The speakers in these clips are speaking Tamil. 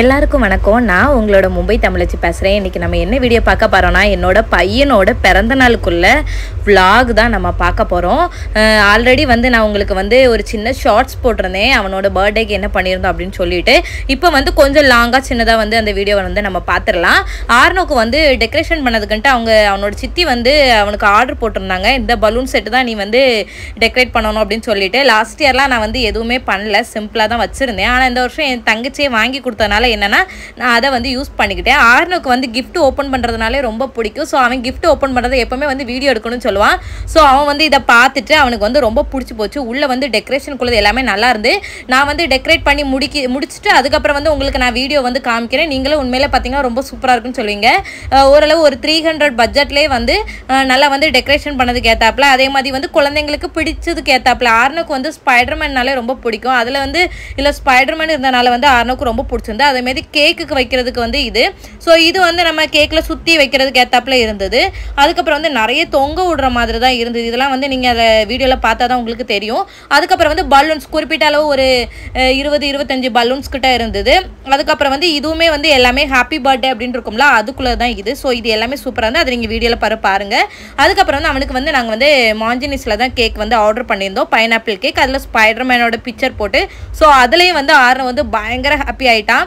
எல்லாருக்கும் வணக்கம். நான் உங்களோட மும்பை தமிழச்சி பேசுகிறேன் இன்றைக்கி நம்ம என்ன வீடியோ பார்க்க போகிறோம்னா என்னோட பையனோட பிறந்த நாளுக்குள்ள விலாக் தான் நம்ம பார்க்க போகிறோம் ஆல்ரெடி வந்து நான் உங்களுக்கு வந்து ஒரு சின்ன ஷார்ட்ஸ் போட்டிருந்தேன். அவனோட பர்த்டேக்கு என்ன பண்ணியிருந்தோம் அப்படின்னு சொல்லிட்டு இப்போ வந்து கொஞ்சம் லாங்காக சின்னதாக வந்து அந்த வீடியோவை வந்து நம்ம பார்த்துடலாம். ஆர்னோக்கு வந்து டெக்கரேஷன் பண்ணதுக்குன்ட்டு அவங்க அவனோட சித்தி வந்து அவனுக்கு ஆர்டர் போட்டிருந்தாங்க. இந்த பலூன் செட்டு தான் நீ வந்து டெக்கரேட் பண்ணணும் அப்படின்னு சொல்லிட்டு லாஸ்ட் இயர்லாம் நான் வந்து எதுவுமே பண்ணல. சிம்பிளாக தான் வச்சுருந்தேன். ஆனால் இந்த வருஷம் என் தங்கச்சியை வாங்கி கொடுத்தனால என்னென்னா நான் அதை வந்து யூஸ் பண்ணிக்கிட்டேன். ஆர்னுக்கு வந்து கிஃப்ட் ஓப்பன் பண்ணுறதுனாலே ரொம்ப பிடிக்கும். ஸோ அவன் கிஃப்ட் ஓப்பன் பண்ணுறது எப்போவுமே வந்து வீடியோ எடுக்கணும்னு சொல்லுவான். ஸோ அவன் வந்து இதை பார்த்துட்டு அவனுக்கு வந்து ரொம்ப பிடிச்சி போச்சு. உள்ளே வந்து டெக்கரேஷனுக்குள்ளது எல்லாமே நல்லா இருந்து நான் வந்து டெக்கரேட் பண்ணி முடிக்கி முடிச்சுட்டு அதுக்கப்புறம் வந்து உங்களுக்கு நான் வீடியோ வந்து காமிக்கிறேன். நீங்களும் உண்மையிலே பார்த்தீங்கன்னா ரொம்ப சூப்பராக இருக்குன்னு சொல்லுவீங்க. ஓரளவு ஒரு த்ரீ ஹண்ட்ரட் பட்ஜெட்லேயே வந்து நல்லா வந்து டெக்கரேஷன் பண்ணதுக்கு ஏற்றாப்புல அதே மாதிரி வந்து குழந்தைங்களுக்கு பிடிச்சதுக்கு ஏற்றாப்புல ஆர்னுக்கு வந்து ஸ்பைடர்மேன்னாலே ரொம்ப பிடிக்கும். அதில் வந்து இல்லை ஸ்பைடர்மேன் இருந்தனால வந்து ஆர்னுக்கு ரொம்ப பிடிச்சிருந்து அதே மாதிரி கேக்குக்கு வைக்கிறதுக்கு வந்து இது. ஸோ இது வந்து நம்ம கேக்கில் சுற்றி வைக்கிறதுக்கு ஏற்றாப்புல இருந்தது. அதுக்கப்புறம் வந்து நிறைய தொங்க விடுற மாதிரி தான் இருந்தது. இதெல்லாம் வந்து நீங்கள் அதை வீடியோவில் பார்த்தா தான் உங்களுக்கு தெரியும். அதுக்கப்புறம் வந்து பலூன்ஸ் குறிப்பிட்ட அளவு ஒரு இருபது இருபத்தஞ்சு பலூன்ஸ் கிட்ட இருந்தது. அதுக்கப்புறம் வந்து இதுவுமே வந்து எல்லாமே ஹாப்பி பர்த்டே அப்படின்னு இருக்கும்ல அதுக்குள்ளே தான் இது. ஸோ இது எல்லாமே சூப்பராக இருந்து அதை நீங்கள் வீடியோவில் பாரு பாருங்க. அதுக்கப்புறம் வந்து அவனுக்கு வந்து நாங்கள் வந்து மாஞ்சினிஸில் தான் கேக் வந்து ஆர்டர் பண்ணியிருந்தோம். Pineapple cake. அதில் ஸ்பைடர்மேனோட பிக்சர் போட்டு. ஸோ அதுலேயும் வந்து ஆர்னோ வந்து பயங்கர ஹாப்பி ஆகிட்டான்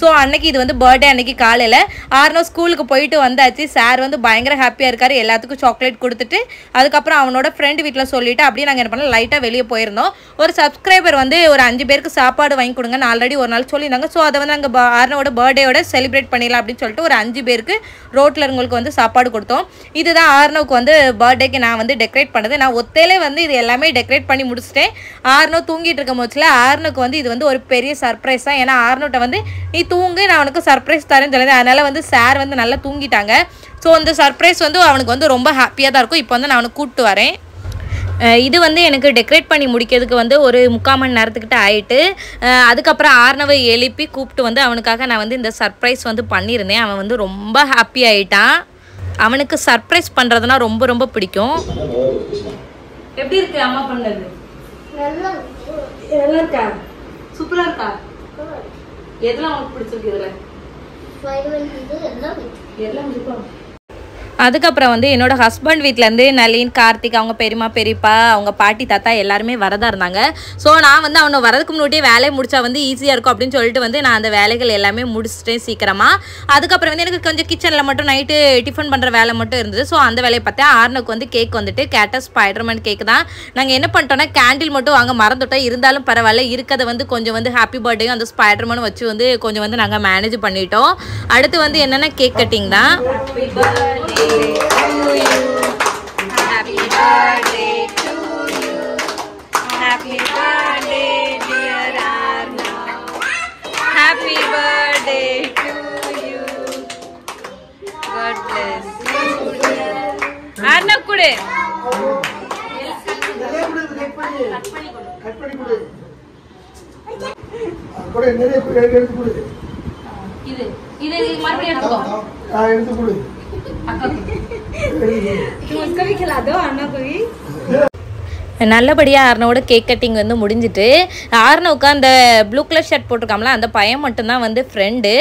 ஸோ அன்னைக்கு இது வந்து பர்த்டே அன்னைக்கு காலையில். ஆர்னோ ஸ்கூலுக்கு போயிட்டு வந்தாச்சு. சார் வந்து பயங்கர ஹாப்பியாக இருக்காரு. எல்லாத்துக்கும் சாக்லேட் கொடுத்துட்டு அதுக்கப்புறம் அவனோட ஃப்ரெண்டு வீட்டில் சொல்லிட்டு அப்படியே நாங்கள் என்ன பண்ணோம் லைட்டாக வெளியே போயிருந்தோம். ஒரு சப்ஸ்கிரைபர் வந்து ஒரு அஞ்சு பேருக்கு சாப்பாடு வாங்கி கொடுங்கன்னு ஆல்ரெடி ஒரு நாள் சொல்லியிருந்தாங்க. ஸோ அதை வந்து நாங்கள் ஆர்னோட பர்த்டேயோட செலிப்ரேட் பண்ணிடலாம் அப்படின்னு சொல்லிட்டு ஒரு அஞ்சு பேருக்கு ரோட்டில் இருக்கவங்களுக்கு வந்து சாப்பாடு கொடுத்தோம். இதுதான் ஆர்னோவுக்கு வந்து பர்த்டேக்கு நான் வந்து டெக்கரேட் பண்ணது. நான் ஒத்தையிலே வந்து இது எல்லாமே டெக்கரேட் பண்ணி முடிச்சிட்டேன். ஆர்னோ தூங்கிட்டு இருக்கும் போச்சுல ஆர்னோக்கு வந்து இது வந்து ஒரு பெரிய சர்ப்ரைஸ் தான். ஏன்னா ஆர்னோட்ட வந்து நீ தூங்கு நான் அவனுக்கு சர்ப்ரைஸ் தரேன்னு சொல்லுது அதனால வந்து சார் வந்து நல்லா தூங்கிட்டாங்க. ஸோ அந்த சர்ப்ரைஸ் வந்து அவனுக்கு வந்து ரொம்ப ஹாப்பியாக தான் இருக்கும். இப்போ வந்து நான் அவனுக்கு கூப்பிட்டு வரேன். இது வந்து எனக்கு டெக்கரேட் பண்ணி முடிக்கிறதுக்கு வந்து ஒரு முக்கால் மணி நேரத்துக்கிட்ட ஆயிட்டு அதுக்கப்புறம் ஆர்னவை எழுப்பி கூப்பிட்டு வந்து அவனுக்காக நான் வந்து இந்த சர்ப்ரைஸ் வந்து பண்ணியிருந்தேன். அவன் வந்து ரொம்ப ஹாப்பி ஆயிட்டான். அவனுக்கு சர்ப்ரைஸ் பண்ணுறதுனா ரொம்ப ரொம்ப பிடிக்கும். எப்படி இருக்கு அம்மா பண்ணது நல்லா இருக்கா? சூப்பராக இருக்கா? எதெல்லாம் உனக்கு பிடிச்சிருக்கு இதுல? எல்லாம் எல்லாம் இருக்கும் அதுக்கப்புறம் வந்து என்னோட ஹஸ்பண்ட் வீட்டிலேருந்து நளின் கார்த்திக் அவங்க பெரியம்மா பெரியப்பா அவங்க பாட்டி தாத்தா எல்லாருமே வரதா இருந்தாங்க. ஸோ நான் வந்து அவனை வரதுக்கு முன்னாடியே வேலையை முடிச்சா வந்து ஈஸியாக இருக்கும் அப்படின்னு சொல்லிட்டு வந்து நான் அந்த வேலைகள் எல்லாமே முடிச்சிட்டேன் சீக்கிரமாக அதுக்கப்புறம் வந்து எனக்கு கொஞ்சம் கிச்சனில் மட்டும் நைட்டு டிஃபன் பண்ணுற வேலை மட்டும் இருந்தது. ஸோ அந்த வேலையை பார்த்தேன் ஆர்னுக்கு வந்து கேக் வந்துட்டு கேட்ட ஸ்பைடர்மேன் கேக் தான். நாங்கள் என்ன பண்ணிட்டோம்னா கேண்டில் மட்டும் வாங்க மறந்துட்டோம். இருந்தாலும் பரவாயில்ல இருக்கதை வந்து கொஞ்சம் வந்து ஹாப்பி பர்த்டேயும் அந்த ஸ்பைடர்மேனும் வச்சு வந்து கொஞ்சம் வந்து நாங்கள் மேனேஜ் பண்ணிட்டோம். அடுத்து வந்து என்னென்னா கேக் கட்டிங் தான்? Happy birthday to you. Happy birthday, dear Arnav. Happy birthday to you. God bless you. Arnav kudu. Cut பண்ணி கொடு கொடு நிறைய கொடு, எடுத்து எடுத்து கொடு இது இது மறுபடியும் எடுத்துக்கோ ஆ, எடுத்து கொடு நல்லபடியாக ஆர்னோட கேக் கட்டிங் வந்து முடிஞ்சிட்டு ஆர்னோவுக்கு அந்த ப்ளூ கலர் ஷர்ட் போட்டிருக்காமல அந்த பையன் மட்டும்தான் வந்து ஃப்ரெண்டு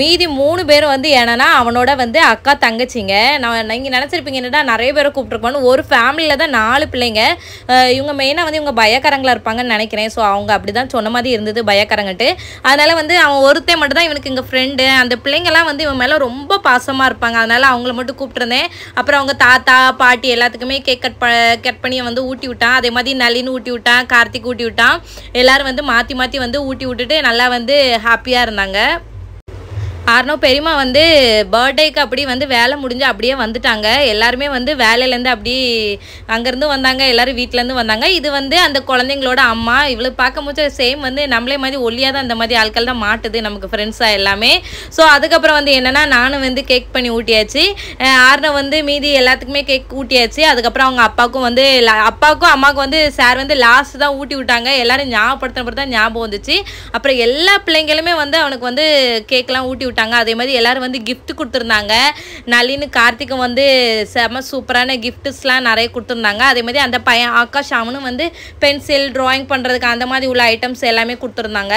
மீதி மூணு பேரும் வந்து என்னன்னா அவனோட வந்து அக்கா தங்கச்சிங்க. நான் நீங்கள் நினச்சிருப்பீங்க என்னடா நிறைய பேரை கூப்பிட்ருப்பான்னு ஒரு ஃபேமிலியில் தான் நாலு பிள்ளைங்க. இவங்க மெயினாக வந்து இவங்க பயக்கரங்களாக இருப்பாங்கன்னு நினைக்கிறேன். ஸோ அவங்க அப்படி தான் சொன்ன மாதிரி இருந்தது பயக்காரங்கட்டு. அதனால் வந்து அவன் ஒருத்தன் மட்டும் தான் இவனுக்கு இங்கே ஃப்ரெண்டு அந்த பிள்ளைங்கெல்லாம் வந்து இவன் மேலே ரொம்ப பாசமாக இருப்பாங்க. அதனால் அவங்கள மட்டும் கூப்பிட்டுருந்தேன். அப்புறம் அவங்க தாத்தா பாட்டி எல்லாத்துக்குமே கேக் கட் ப கட் பண்ணி வந்து ஊட்டி விட்டான் அதே மாதிரி நளின்னு ஊட்டி விட்டான் கார்த்திக் ஊட்டி விட்டான் எல்லாரும் வந்து மாற்றி மாற்றி வந்து ஊட்டி விட்டுட்டு நல்லா வந்து ஹாப்பியாக இருந்தாங்க. காரணம் பெரியம்மா வந்து பர்த்டேக்கு அப்படி வந்து வேலை முடிஞ்சு அப்படியே வந்துட்டாங்க. எல்லாருமே வந்து வேலையிலேருந்து அப்படி அங்கேருந்து வந்தாங்க. எல்லாரும் வீட்டிலேருந்து வந்தாங்க. இது வந்து அந்த குழந்தைங்களோட அம்மா. இவ்வளோ பார்க்கும் போது சேம் வந்து நம்மளே மாதிரி ஒல்லியாக தான் அந்த மாதிரி ஆட்கள் தான் மாட்டுது. நமக்கு ஃப்ரெண்ட்ஸாக எல்லாமே. ஸோ அதுக்கப்புறம் வந்து என்னென்னா நானும் வந்து கேக் பண்ணி ஊட்டியாச்சு. அஹ் ஆர்னோ வந்து மீதி எல்லாத்துக்குமே கேக் ஊட்டியாச்சு. அதுக்கப்புறம் அவங்க அப்பாவுக்கும் வந்து அப்பாவுக்கும் அம்மாவுக்கும் வந்து சார் வந்து லாஸ்ட் தான் ஊட்டி விட்டாங்க. எல்லாரும் ஞாபகப்படுத்தின தான் ஞாபகம் வந்துச்சு. அப்புறம் எல்லா பிள்ளைங்களுமே வந்து அவனுக்கு வந்து கேக்லாம் ஊட்டி விட்டாங்க. அதே மாதிரி எல்லாரும் வந்து கிஃப்ட் கொடுத்துருந்தாங்க. நளினு கார்த்திக்கும் வந்து செம சூப்பரான கிஃப்ட்ஸ்லாம் நிறைய கொடுத்துருந்தாங்க. அதே மாதிரி அந்த பையன் ஆகாஷ் அவனும் வந்து பென்சில் ட்ராயிங் பண்ணுறதுக்கு அந்த மாதிரி உள்ள ஐட்டம்ஸ் எல்லாமே கொடுத்துருந்தாங்க.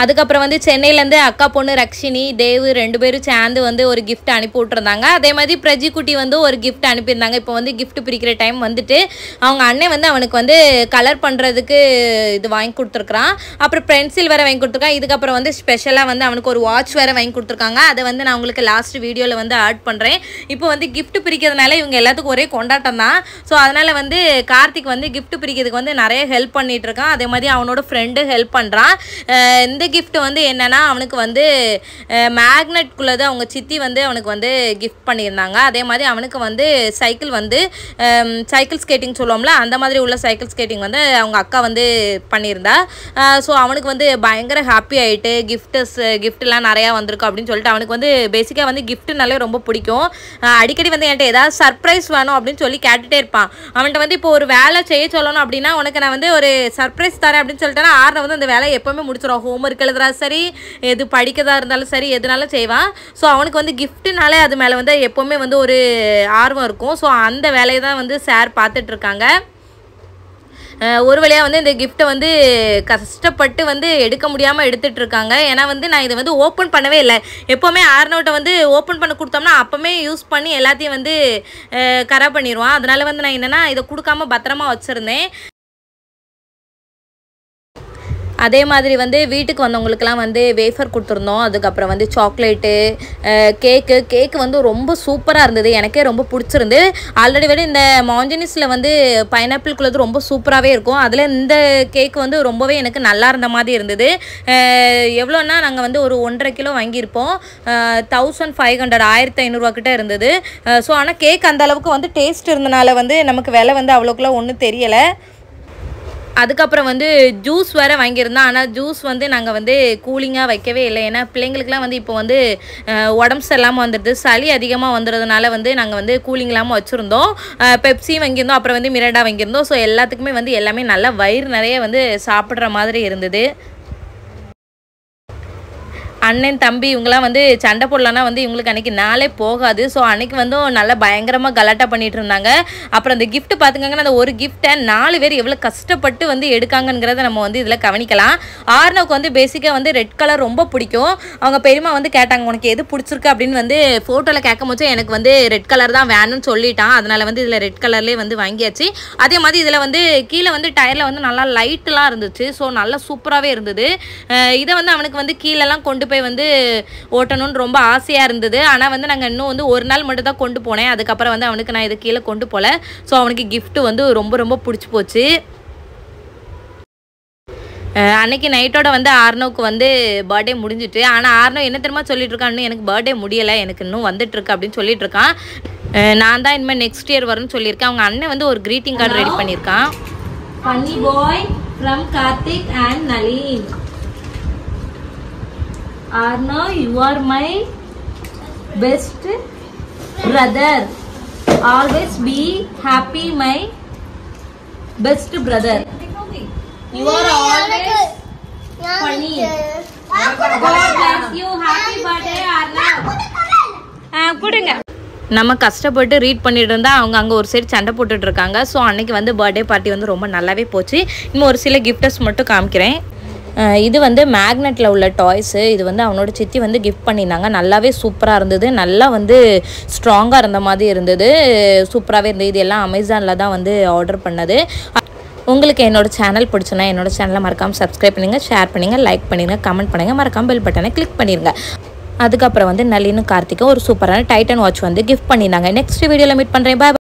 அதுக்கப்புறம் வந்து சென்னையிலேருந்து அக்கா பொண்ணு ரக்ஷினி தேவு ரெண்டு பேரும் சேர்ந்து வந்து ஒரு கிஃப்ட் அனுப்பி விட்ருந்தாங்க அதே மாதிரி பிரஜிக்குட்டி வந்து ஒரு கிஃப்ட் அனுப்பியிருந்தாங்க. இப்போ வந்து கிஃப்ட் பிரிக்கிற டைம் வந்துட்டு அவங்க அண்ணன் வந்து அவனுக்கு வந்து கலர் பண்ணுறதுக்கு இது வாங்கி கொடுத்துருக்குறான். அப்புறம் பென்சில் வேறு வாங்கி கொடுத்துருக்கான். இதுக்கப்புறம் வந்து ஸ்பெஷலாக வந்து அவனுக்கு ஒரு வாட்ச் வேறு வாங்கி கொடுத்துருக்காங்க. அதை வந்து நான் உங்களுக்கு லாஸ்ட் வீடியோவில் வந்து ஆட் பண்ணுறேன் இப்போ வந்து கிஃப்ட் பிரிக்கிறதுனால இவங்க எல்லாத்துக்கும் ஒரே கொண்டாட்டம் தான். ஸோ அதனால் வந்து கார்த்திக் வந்து கிஃப்ட் பிரிக்கிறதுக்கு வந்து நிறைய ஹெல்ப் பண்ணிகிட்ருக்கான் அதே மாதிரி அவனோட ஃப்ரெண்டு ஹெல்ப் பண்ணுறான் இந்த கிஃப்ட் வந்து என்னென்னா அவனுக்கு வந்து மேக்னெட்குள்ளது அவங்க சித்தி வந்து அவனுக்கு வந்து கிஃப்ட் பண்ணியிருந்தாங்க. அதே மாதிரி அவனுக்கு வந்து சைக்கிள் வந்து சைக்கிள் ஸ்கேட்டிங் சொல்லுவோம்ல அந்த மாதிரி உள்ள சைக்கிள் ஸ்கேட்டிங் வந்து அவங்க அக்கா வந்து பண்ணியிருந்தா. ஸோ அவனுக்கு வந்து பயங்கர ஹாப்பி ஆகிட்டு கிஃப்டஸ் கிஃப்ட்லாம் நிறையா வந்திருக்கும் அப்படின்னு சொல்லிட்டு அவனுக்கு வந்து பேசிக்காக வந்து கிஃப்ட்னாலே ரொம்ப பிடிக்கும். அடிக்கடி வந்து என்கிட்ட ஏதாவது சர்ப்ரைஸ் வேணும் அப்படின்னு சொல்லி கேட்டுகிட்டே இருப்பான். அவன்கிட்ட வந்து இப்போ ஒரு வேலை செய்ய சொல்லணும் அப்படின்னா உனக்கு நான் வந்து ஒரு சர்ப்ரைஸ் தரேன் அப்படின்னு சொல்லிட்டேன்னா ஆறில் வந்து அந்த வேலை எப்போவுமே முடிச்சிடும் ஒர்க் எழுதுறா சரி எது படிக்கிறதா இருந்தாலும் சரி எதுனாலும் செய்வான் ஸோ அவனுக்கு வந்து கிஃப்ட்னாலே அது மேலே வந்து எப்போவுமே வந்து ஒரு ஆர்வம் இருக்கும். ஸோ அந்த வேலையை தான் வந்து சார் பார்த்துட்டு இருக்காங்க. ஒரு வழியாக வந்து இந்த கிஃப்ட்டை வந்து கஷ்டப்பட்டு வந்து எடுக்க முடியாமல் எடுத்துகிட்டு இருக்காங்க. ஏன்னா வந்து நான் இதை வந்து ஓப்பன் பண்ணவே இல்லை. எப்போவுமே ஆர்னோட்டை வந்து ஓப்பன் பண்ண கொடுத்தோம்னா அப்போமே யூஸ் பண்ணி எல்லாத்தையும் வந்து அஹ் பண்ணிடுவான் அதனால் வந்து நான் என்னென்னா இதை கொடுக்காம பத்திரமா வச்சுருந்தேன். அதே மாதிரி வந்து வீட்டுக்கு வந்தவங்களுக்குலாம் வந்து வேஃபர் கொடுத்துருந்தோம். அதுக்கப்புறம் வந்து சாக்லேட்டு கேக்கு கேக்கு வந்து ரொம்ப சூப்பராக இருந்தது. எனக்கே ரொம்ப பிடிச்சிருந்து. ஆல்ரெடி விட இந்த மாஞ்சனிஸில் வந்து பைனாப்பிள்குள்ளது ரொம்ப சூப்பராகவே இருக்கும். அதில் இந்த கேக் வந்து ரொம்பவே எனக்கு நல்லா இருந்த மாதிரி இருந்தது. எவ்வளோன்னா நாங்கள் வந்து ஒரு ஒன்றரை கிலோ வாங்கியிருப்போம். தௌசண்ட் ஃபைவ் ஹண்ட்ரட் ஆயிரத்தி ஐநூறுரூவா கிட்ட இருந்தது. ஸோ ஆனால் கேக் அந்த அளவுக்கு வந்து டேஸ்ட் இருந்தனால வந்து நமக்கு விலை வந்து அவ்வளோக்குலாம் ஒன்றும் தெரியலை. அதுக்கப்புறம் வந்து ஜூஸ் வேறு வாங்கியிருந்தோம் ஆனால் ஜூஸ் வந்து நாங்கள் வந்து கூலிங்காக வைக்கவே இல்லை. ஏன்னா பிள்ளைங்களுக்குலாம் வந்து இப்போ வந்து உடம்பு சரியில்லாமல் வந்துடுது. சளி அதிகமாக வந்துடுறதுனால வந்து நாங்கள் வந்து கூலிங் இல்லாமல் வச்சுருந்தோம். பெப்சி வாங்கியிருந்தோம் அப்புறம் வந்து மிரடா வாங்கியிருந்தோம். ஸோ எல்லாத்துக்குமே வந்து எல்லாமே நல்லா வயிறு நிறைய வந்து சாப்பிட்ற மாதிரி இருந்தது. அண்ணன் தம்பி இவங்கெல்லாம் வந்து சண்டை போடலன்னா வந்து இவங்களுக்கு அன்றைக்கி நாளே போகாது. ஸோ அன்னைக்கு வந்து நல்லா பயங்கரமாக கலாட்டா பண்ணிட்டு இருந்தாங்க. அப்புறம் அந்த கிஃப்ட் பார்த்துக்கங்கன்னா அந்த ஒரு கிஃப்ட்டை நாலு பேர் எவ்வளோ கஷ்டப்பட்டு வந்து எடுக்காங்கங்கிறத நம்ம வந்து இதில் கவனிக்கலாம். ஆர்னவுக்கு வந்து பேசிக்காக வந்து ரெட் கலர் ரொம்ப பிடிக்கும். அவங்க பெரியம்மா வந்து கேட்டாங்க உனக்கு எது பிடிச்சிருக்கு? அப்படின்னு வந்து ஃபோட்டோவில் கேட்கும் போது எனக்கு வந்து ரெட் கலர் தான் வேணும்னு சொல்லிட்டான். அதனால் வந்து இதில் ரெட் கலர்லேயே வந்து வாங்கியாச்சு. அதே மாதிரி இதில் வந்து கீழே வந்து டயரில் வந்து நல்லா லைட்லாம் இருந்துச்சு. ஸோ நல்லா சூப்பராகவே இருந்தது. இதை வந்து அவனுக்கு வந்து கீழெல்லாம் கொண்டு போய் வந்து ஓட்டணும்னு ரொம்ப ஆசையாக இருந்தது. ஆனால் வந்து நாங்கள் இன்னும் வந்து ஒரு நாள் மட்டும் தான் கொண்டு போனேன். அதுக்கப்புறம் வந்து அவனுக்கு நான் இது கீழே கொண்டு போகல ஸோ அவனுக்கு கிஃப்ட்டு வந்து ரொம்ப ரொம்ப பிடிச்சி போச்சு. அன்னைக்கு நைட்டோட வந்து ஆர்னோவுக்கு வந்து பர்த்டே முடிஞ்சிட்டு ஆனால் ஆர்னோ என்ன தெரியுமா சொல்லிட்டு இருக்கான்? இன்னும் எனக்கு பர்த்டே முடியலை. எனக்கு இன்னும் வந்துட்டு இருக்கு அப்படின்னு சொல்லிட்டு இருக்கான். நான் தான் இனிமேல் நெக்ஸ்ட் இயர் வரும்னு சொல்லியிருக்கேன். அவங்க அண்ணன் வந்து ஒரு க்ரீட்டிங் கார்டு ரெடி பண்ணியிருக்கான். Funny boy from Karthik and Nalin ஆர்னோ you are my best brother always be happy my best brother you are always funny. God bless you. Happy birthday, ஆ, கொடுங்க. நம்ம கஷ்டப்பட்டு ரீட் பண்ணிட்டு இருந்தா அவங்க அங்கே ஒரு சைடு சண்டை போட்டுட்டு இருக்காங்க. ஸோ அன்னைக்கு வந்து பர்த்டே பார்ட்டி வந்து ரொம்ப நல்லாவே போச்சு. இன்னும் ஒரு சில கிஃப்டஸ் மட்டும் காமிக்கிறேன். இது வந்து மேக்னெட்டில் உள்ள டாய்ஸு இது வந்து அவனோட சித்தி வந்து கிஃப்ட் பண்ணியிருந்தாங்க. நல்லாவே சூப்பராக இருந்தது. நல்லா வந்து ஸ்ட்ராங்காக இருந்த மாதிரி இருந்தது. சூப்பராகவே இருந்தது. இது எல்லாம் அமேசானில் தான் வந்து ஆர்டர் பண்ணது. உங்களுக்கு என்னோட சேனல் பிடிச்சுன்னா என்னோட சேனலை மறக்காமல் சப்ஸ்கிரைப் பண்ணுங்கள் ஷேர் பண்ணுங்கள் லைக் பண்ணிடுங்க கமெண்ட் பண்ணுங்கள் மறக்காமல் பெல் பட்டனை கிளிக் பண்ணிடுங்க அதுக்கப்புறம் வந்து நளினும் கார்த்திக்கும் ஒரு சூப்பரான டைட்டன் வாட்ச் வந்து கிஃப்ட் பண்ணியிருந்தாங்க. நெக்ஸ்ட் வீடியோவில் மீட் பண்ணுறேன் பாய்